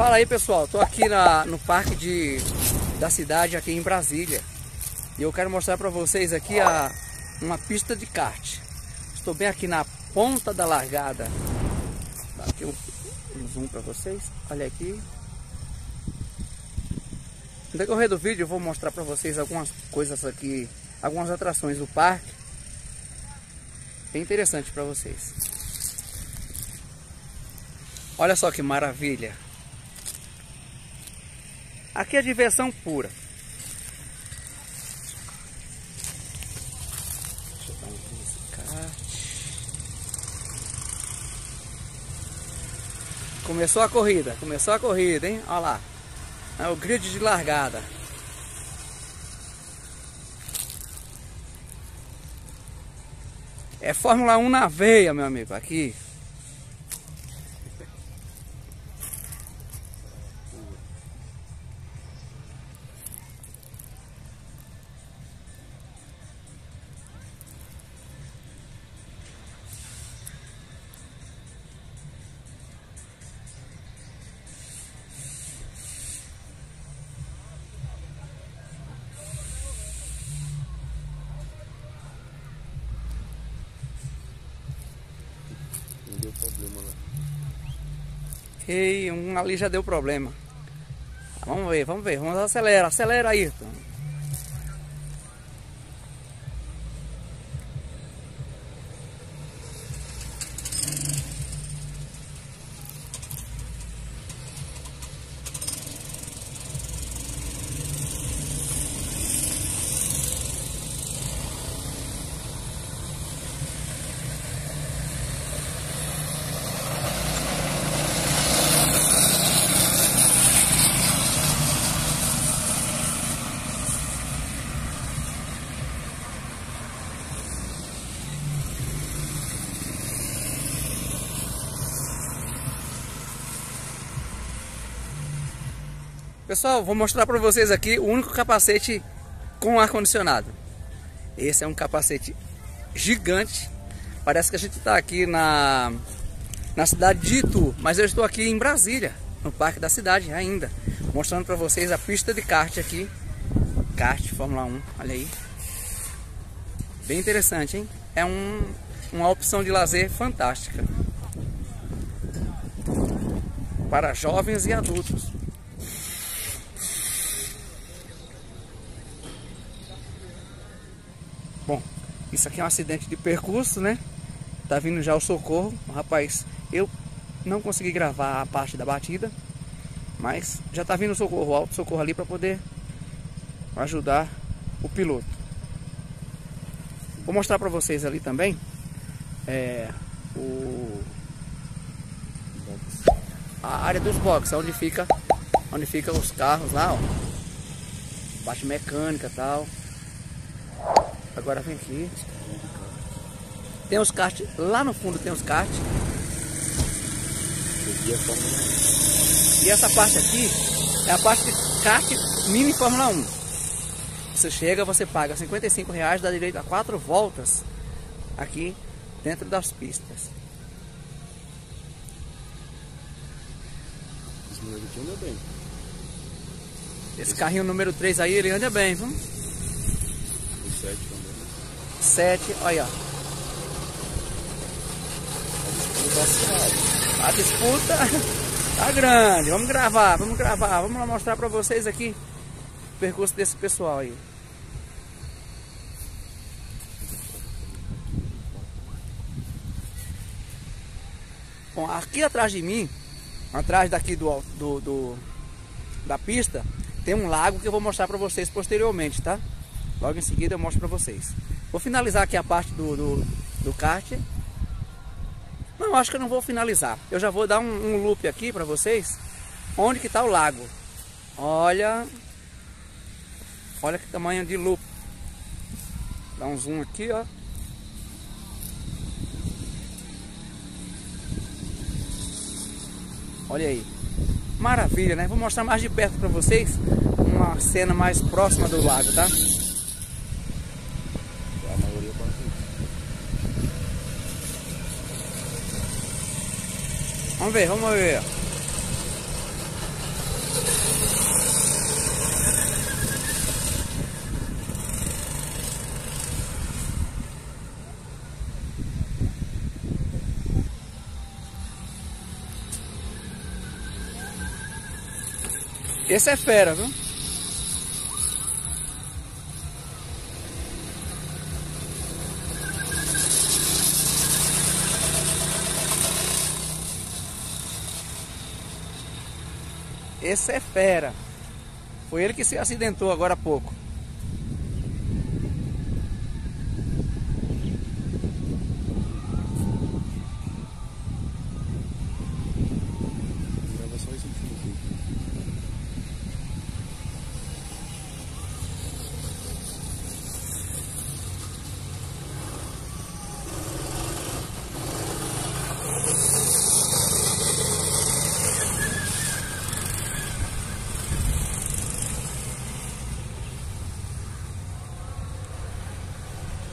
Fala aí pessoal, tô aqui na, no parque de, da cidade aqui em Brasília e eu quero mostrar para vocês aqui a, uma pista de kart. Estou bem aqui na ponta da largada. Dá aqui um, um zoom para vocês, olha aqui. No decorrer do vídeo eu vou mostrar para vocês algumas coisas aqui, algumas atrações do parque. Bem interessante para vocês. Olha só que maravilha. Aqui é diversão pura. Deixa eu dar um. Começou a corrida, começou a corrida, hein? Olha lá. É o grid de largada. É Fórmula 1 na veia, meu amigo, aqui. Deu problema lá. E um ali já deu problema. Vamos ver, vamos ver. Vamos acelerar, acelera aí. Pessoal, vou mostrar para vocês aqui o único capacete com ar-condicionado. Esse é um capacete gigante. Parece que a gente está aqui na, na cidade de Itu, mas eu estou aqui em Brasília, no parque da cidade ainda. Mostrando para vocês a pista de kart aqui. Kart Fórmula 1, olha aí. Bem interessante, hein? É um, uma opção de lazer fantástica. Para jovens e adultos. Bom, isso aqui é um acidente de percurso, né? Tá vindo já o socorro. Rapaz, eu não consegui gravar a parte da batida, mas já tá vindo o socorro, o alto socorro ali para poder ajudar o piloto. Vou mostrar para vocês ali também é, o a área dos boxes, onde fica onde fica os carros lá, ó. Mecânica e tal. Agora vem aqui. Tem os kart, lá no fundo tem os kart. E essa parte aqui é a parte de kart mini Fórmula 1. Você chega, você paga 55 reais, dá direito a quatro voltas aqui dentro das pistas. Esse número aqui anda bem. Esse carrinho número 3 aí, ele anda bem, viu? O 7 também. 7, olha. A disputa tá grande. Vamos gravar, vamos gravar. Vamos lá mostrar pra vocês aqui o percurso desse pessoal aí. Bom, aqui atrás de mim, atrás daqui do, do, do da pista, tem um lago que eu vou mostrar pra vocês posteriormente, tá? Logo em seguida eu mostro pra vocês. Vou finalizar aqui a parte do, do, do kart. Não, acho que eu não vou finalizar. Eu já vou dar um, um loop aqui pra vocês. Onde que tá o lago. Olha. Olha que tamanho de loop. Dá um zoom aqui, ó. Olha aí. Maravilha, né? Vou mostrar mais de perto pra vocês. Uma cena mais próxima do lago, tá? Vamos ver, vamos ver. Esse é fera, viu? Esse é fera. Foi ele que se acidentou agora há pouco. Leva só esse último aqui.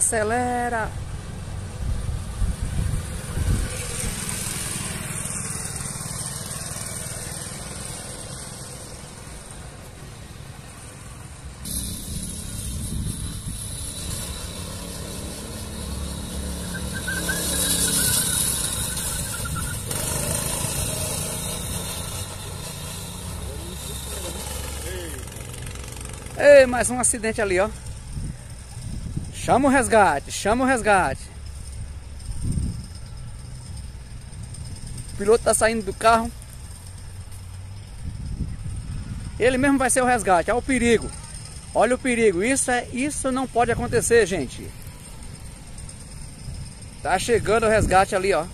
Acelera! Ei, mais um acidente ali, ó. Chama o resgate, chama o resgate. O piloto tá saindo do carro. Ele mesmo vai ser o resgate. Olha o perigo. Olha o perigo. Isso é, isso não pode acontecer, gente. Tá chegando o resgate ali, ó.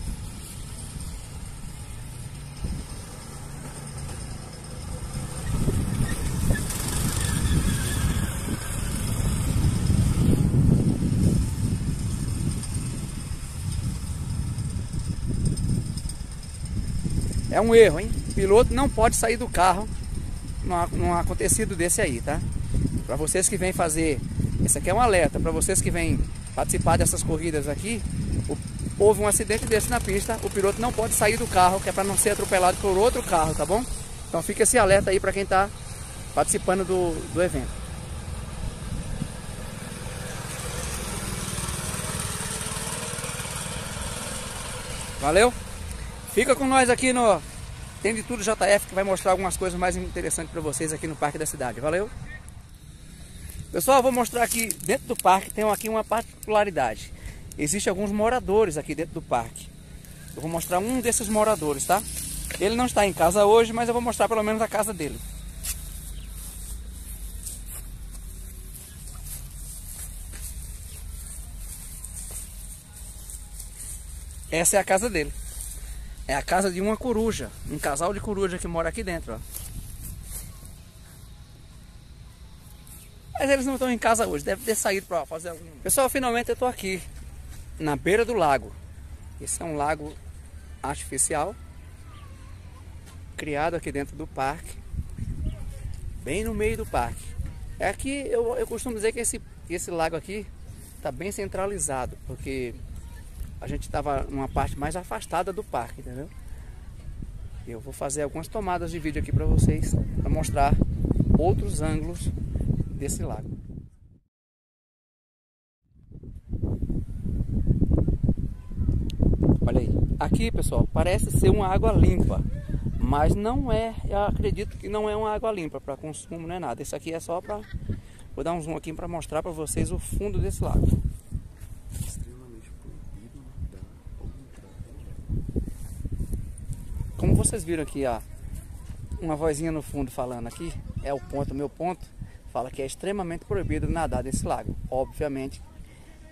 É um erro, hein? O piloto não pode sair do carro num, acontecido desse aí, tá? Para vocês que vêm fazer, esse aqui é um alerta, para vocês que vêm participar dessas corridas aqui, houve um acidente desse na pista, o piloto não pode sair do carro, que é para não ser atropelado por outro carro, tá bom? Então fica esse alerta aí para quem está participando do, do evento. Valeu? Fica com nós aqui no Tem de Tudo JF que vai mostrar algumas coisas mais interessantes para vocês aqui no Parque da Cidade. Valeu? Pessoal, vou mostrar aqui dentro do parque tem aqui uma particularidade. Existem alguns moradores aqui dentro do parque. Eu vou mostrar um desses moradores, tá? Ele não está em casa hoje, mas eu vou mostrar pelo menos a casa dele. Essa é a casa dele. É a casa de uma coruja, um casal de coruja que mora aqui dentro, ó. Mas eles não estão em casa hoje, deve ter saído para fazer algum. Pessoal, finalmente eu estou aqui na beira do lago. Esse é um lago artificial criado aqui dentro do parque, bem no meio do parque. É aqui eu, eu costumo dizer que esse, esse lago aqui está bem centralizado, porque a gente estava numa parte mais afastada do parque, entendeu? Eu vou fazer algumas tomadas de vídeo aqui para vocês, para mostrar outros ângulos desse lago. Olha aí, aqui pessoal, parece ser uma água limpa, mas não é, eu acredito que não é uma água limpa para consumo, não é nada. Isso aqui é só para, vou dar um zoom aqui para mostrar para vocês o fundo desse lago. Extremamente proibido nadar ou entrar. Como vocês viram aqui, ó, uma vozinha no fundo falando aqui, é o ponto, meu ponto, fala que é extremamente proibido nadar nesse lago. Obviamente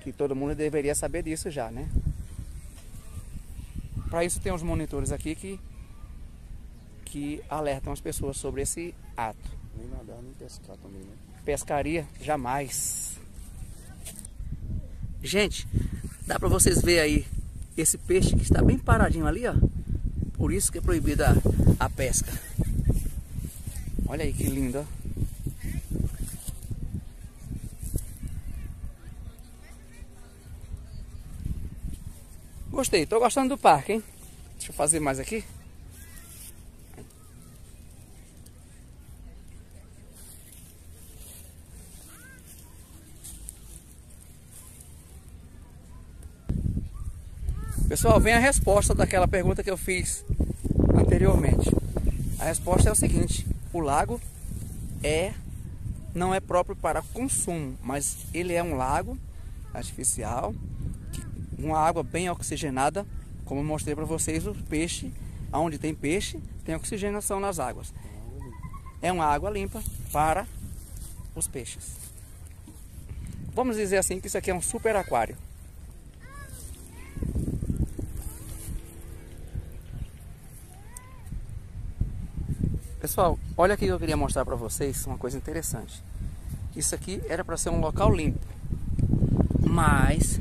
que todo mundo deveria saber disso já, né? Para isso tem os monitores aqui que, que alertam as pessoas sobre esse ato. Nem nadar, nem pescar também, né? Pescaria, jamais. Gente, dá para vocês ver aí esse peixe que está bem paradinho ali, ó. Por isso que é proibida a, pesca. Olha aí que lindo, ó. Gostei, tô gostando do parque, hein? Deixa eu fazer mais aqui. Pessoal, vem a resposta daquela pergunta que eu fiz anteriormente. A resposta é o seguinte: o lago é não é próprio para consumo, mas ele é um lago artificial, uma água bem oxigenada, como eu mostrei para vocês, o peixe, onde tem peixe, tem oxigenação nas águas. É uma água limpa para os peixes. Vamos dizer assim que isso aqui é um super aquário. Pessoal, olha aqui que eu queria mostrar para vocês uma coisa interessante. Isso aqui era para ser um local limpo, mas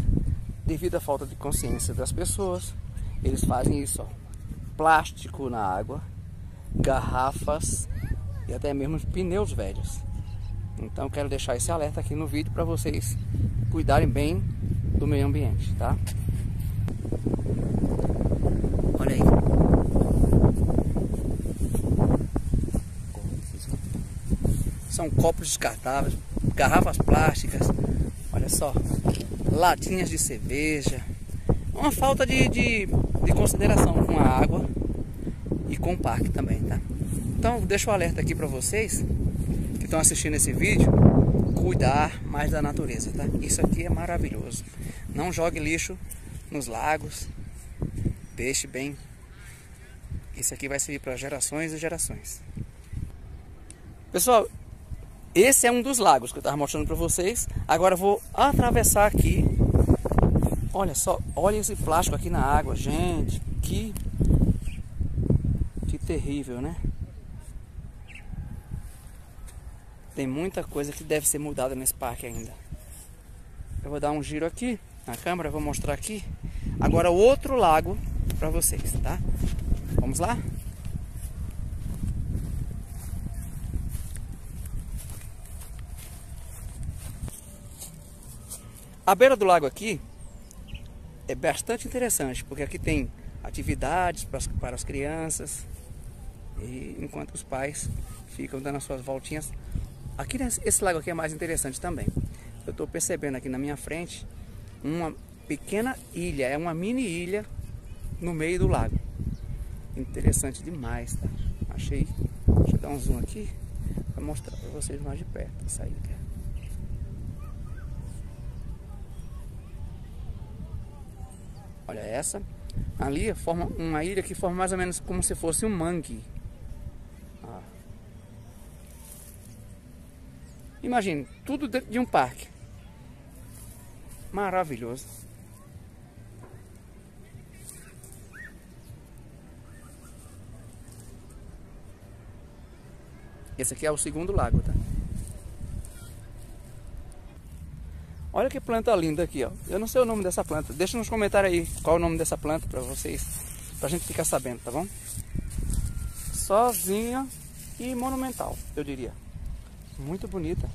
devido à falta de consciência das pessoas, eles fazem isso, ó, plástico na água, garrafas e até mesmo pneus velhos. Então quero deixar esse alerta aqui no vídeo para vocês cuidarem bem do meio ambiente, tá? Olha aí. São copos descartáveis, garrafas plásticas, olha só, latinhas de cerveja. Uma falta de, de, de consideração com a água e com o parque também, tá? Então, deixo o alerta aqui para vocês que estão assistindo esse vídeo, cuidar mais da natureza, tá? Isso aqui é maravilhoso. Não jogue lixo nos lagos, deixe bem. Isso aqui vai servir para gerações e gerações. Pessoal, esse é um dos lagos que eu estava mostrando para vocês. Agora vou atravessar aqui. Olha só, olha esse plástico aqui na água, gente. Que, que terrível, né? Tem muita coisa que deve ser mudada nesse parque ainda. Eu vou dar um giro aqui na câmera, vou mostrar aqui. Agora o outro lago para vocês, tá? Vamos lá? A beira do lago aqui é bastante interessante, porque aqui tem atividades para as, para as crianças, e enquanto os pais ficam dando as suas voltinhas. Aqui esse lago aqui é mais interessante também. Eu estou percebendo aqui na minha frente uma pequena ilha, é uma mini ilha no meio do lago. Interessante demais, tá? Achei. Deixa eu dar um zoom aqui para mostrar para vocês mais de perto essa ilha. Olha essa. Ali forma uma ilha que forma mais ou menos como se fosse um mangue. Ah. Imagine, tudo dentro de um parque. Maravilhoso. Esse aqui é o segundo lago, tá? Olha que planta linda aqui, ó. Eu não sei o nome dessa planta. Deixa nos comentários aí qual é o nome dessa planta para vocês, pra gente ficar sabendo, tá bom? Sozinha e monumental, eu diria. Muito bonita.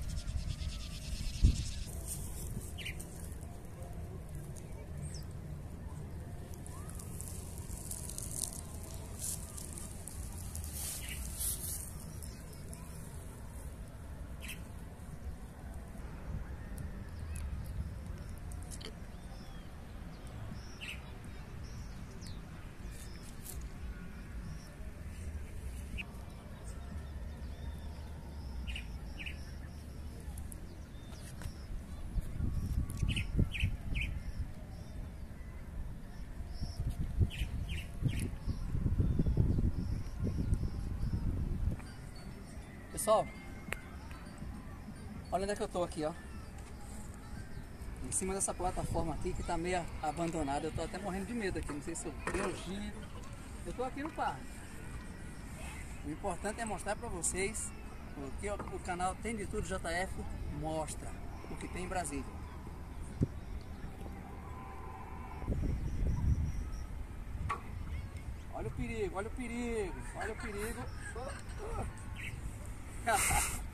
Pessoal, olha onde é que eu tô aqui, ó. Em cima dessa plataforma aqui que tá meio abandonada. Eu tô até morrendo de medo aqui. Não sei se eu tenho giro. Eu tô aqui no parque. O importante é mostrar para vocês o que o canal Tem de Tudo JF mostra o que tem em Brasília. Olha o perigo, olha o perigo, olha o perigo. Ha ha ha.